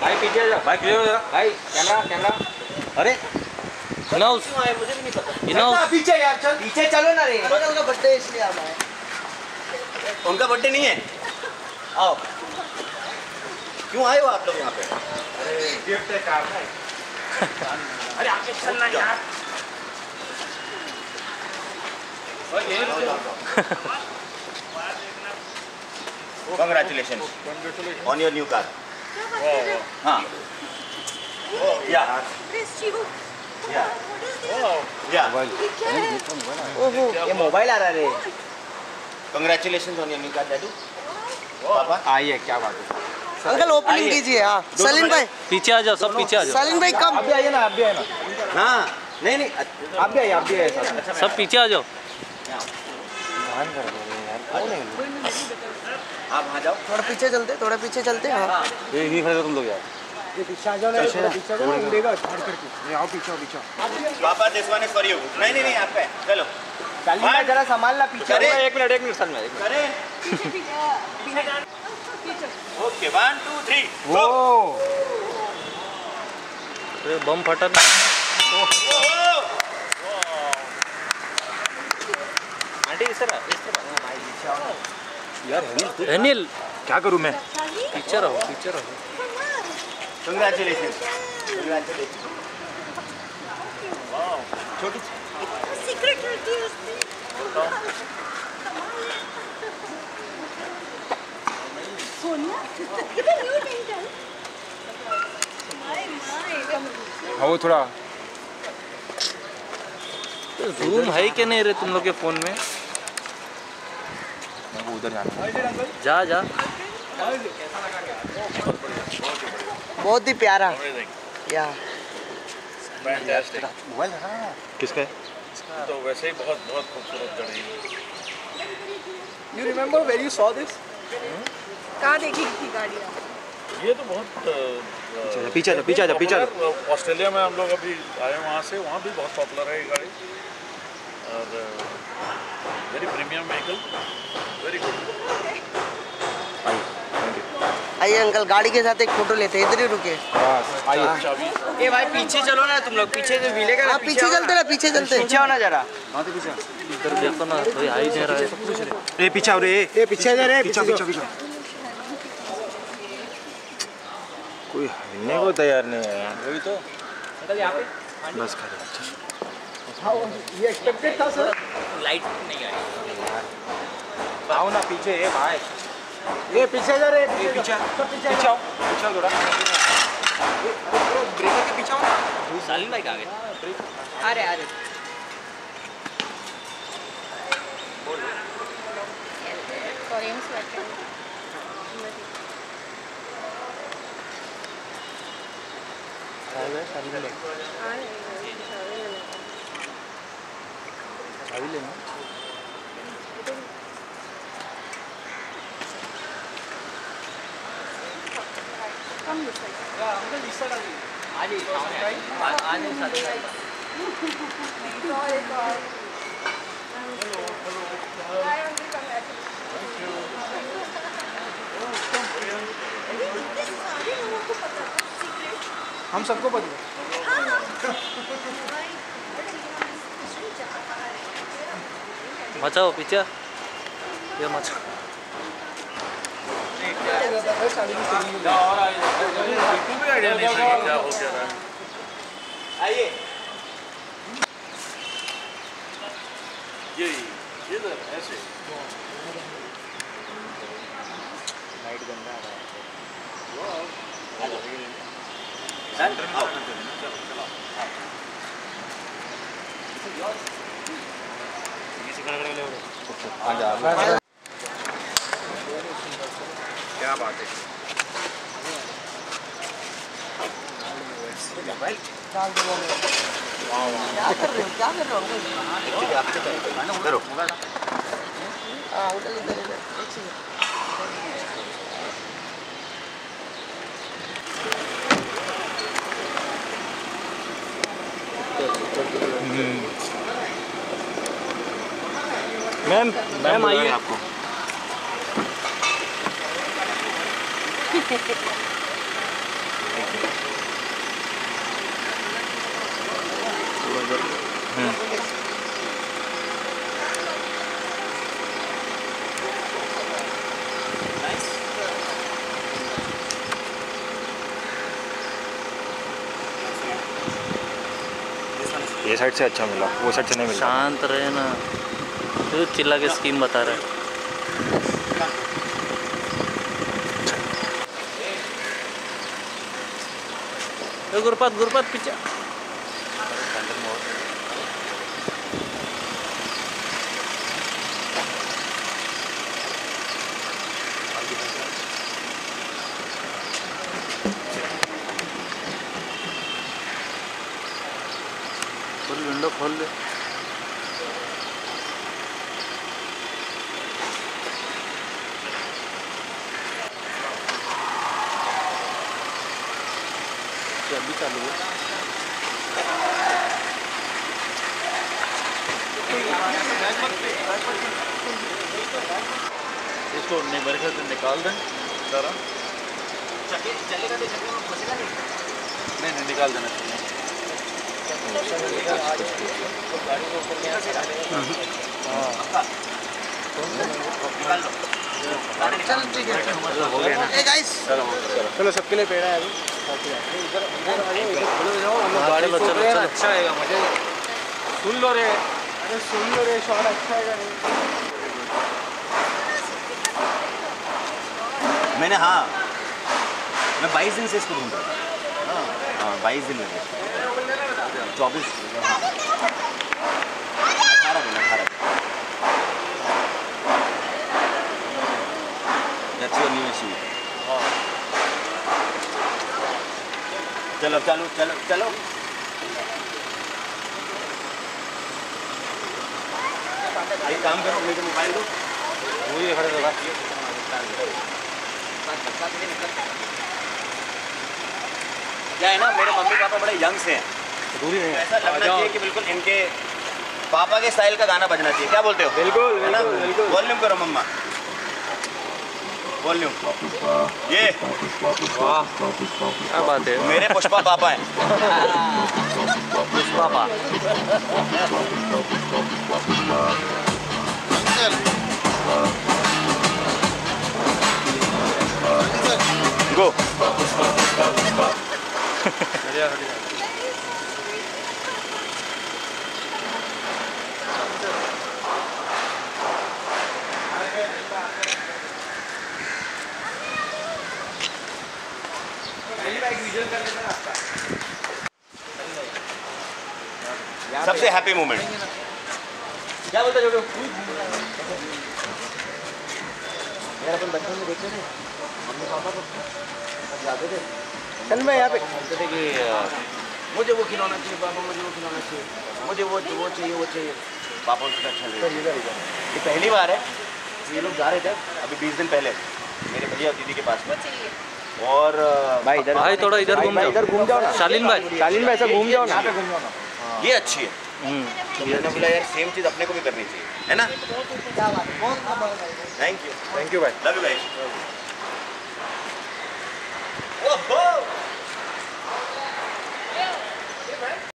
भाई पीछे जा। भाई हो जरा भाई कैमरा कैमरा। अरे इनाउस मुझे भी नहीं पता। इनाउस पीछे यार चल। पीछे चलो ना रे। अंकल का बर्थडे इसलिए आना है। उनका बर्थडे नहीं है। आओ। क्यों आए हो आप लोग यहाँ पे? अरे गिफ्ट है कार अरे आगे चलना यार। Congratulation on your new car हाँ या या या ओहो ये मोबाइल आ रहा है congratulation on your new car डैडू पापा आइए क्या बात है। अंकल ओपनिंग कीजिए हाँ। सलीम भाई। पीछे आ जाओ सब पीछे आ जाओ। सलीम भाई कम आप भी आइए ना आप भी आइए ना। हाँ। नहीं नहीं आप भी आइए आप भी आइए सब पीछे आ जाओ। आप वहाँ जाओ। थोड़ा पीछे चलते थोड़ा पीछे चलते हाँ। ये ही खड़े तुम लोग यार। पापा this one is for you नहीं नहीं नहीं चलो। जरा संभालना पीछे एक मिनट एक मिनट में ओके वन टू थ्री वो बम फटा आंटी इस तरह इस तरह। हाँ, भाई पीछे आओ। ना यार अनिल क्या करूँ मैं? पीछे हो पीछे हो। कंग्रेचुलेशन छोटी सीक्रेट है। हाँ वो थोड़ा रूम है कि नहीं रे तुम लोग के फ़ोन में? उधर जाना जा जा। बहुत ही प्यारा। या। मोबाइल किसका है? तो वैसे ही बहुत बहुत खूबसूरत घड़ी you. Remember where you saw this कहाँ देखी थी गाड़ी ये तो बहुत अ, पीछे जा पीछे जा पीछे ऑस्ट्रेलिया में हम लोग अभी आए वहाँ से वहाँ भी बहुत पॉपुलर है ये गाड़ी। और very premium vehicle very good आइए अंकल गाड़ी के साथ एक फ़ोटो लेते हैं इधर ही रुके आइए। ए भाई पीछे चलो ना तुम लोग पीछे से मिलेगा ना आप पीछे चलते ना पीछे चलते पीछे आओ ना जरा। इधर देखो ना कोई आ ही नहीं रहा है। ए पीछे आओ रे। ए पीछे जा रे पीछे पीछे पीछे कोई हिलने को तैयार नहीं है यार। वही तो। बस खड़े लाइट नहीं आ रही आओ ना पीछे ए भाई। ए पीछे जा रे पीछे पीछे पीछे आओ पीछे आओ थोड़ा। ब्रेकर के पीछे आओ ना। सालिम भाई कहाँ गए अरे अरे। कोरियन स्वेटर अभी लेना कम दिखाई हम सबको पता मचाओ पीछे ये मचाओ बिल्कुल भी आइडिया नहीं था कि क्या हो क्या रहा है। आइए ये ये ऐसे लाइट गंदा आ रहा है आ जा क्या बात है? क्या कर रहे हो? क्या कर रहे हो? करो। हाँ अंकल इधर इधर। एक सेकंड मैम मैम आइए। आपको। ये साइड से अच्छा मिला, वो साइड से नहीं मिला। शांत रहे ना तो चिल्ला के स्कीम बता रहे हैं। ए, गुरपात गुरपात पीछे खोल विंडो खोल दे। चालू है इसको नहीं मेरे ख्याल से निकाल दें सारा। चलेगा तो नहीं। नहीं निकाल देना चाहिए। निकाल दो चल ठीक है। हो गया ना गाइस चलो सबके लिए पेड़ा है अभी। हो हाँ, हैं। अच्छा आएगा मज़े। सुन लो रे। अरे सुन लो रे शॉट अच्छा आएगा मैंने हाँ। मैं बाईस दिन से इसको ढूंढ रहा था हाँ बाईस दिन लगे चौबीस हाँ अठारह दिन अठारह That's your new shoe. चलो चलो चलो चलो। एक काम करो मेरे मोबाइल दो। ही खड़े होगा क्या है ना मेरे मम्मी पापा बड़े यंग से हैं। दूरी नहीं ऐसा लगना चाहिए कि बिल्कुल इनके पापा के स्टाइल का गाना बजना चाहिए। क्या बोलते हो? बिल्कुल, है ना? बिल्कुल, बिल्कुल। वॉल्यूम करो मम्मा। वॉल्यूम ये। क्या बात है। मेरे पुष्पा पापा हैं। पापा गो। सबसे हैप्पी मोमेंट क्या बोलते छोटू यार अपन बचपन में देखते थे। मम्मी पापा को। जाते थे चल मैं यहाँ पे बोलते थे कि मुझे वो खिलौना चाहिए पापा मुझे वो खिलौना चाहिए। मुझे वो वो चाहिए वो चाहिए। पापा उनसे अच्छा लगेगा ये पहली बार है। ये लोग जा रहे थे अभी बीस दिन पहले। मेरे भैया और दीदी के पास में। और भाई इधर भाई थोड़ा इधर घूम जाओ इधर जाओ। घूम जाओ ना। शालीन भाई। शालीन भाई ऐसा घूम जाओ ना। ये अच्छी है। हम्म, तो मैंने बोला यार सेम चीज़ अपने को भी करनी चाहिए है ना? थैंक यू थैंक यू भाई। लव यू भाई।